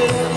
yeah.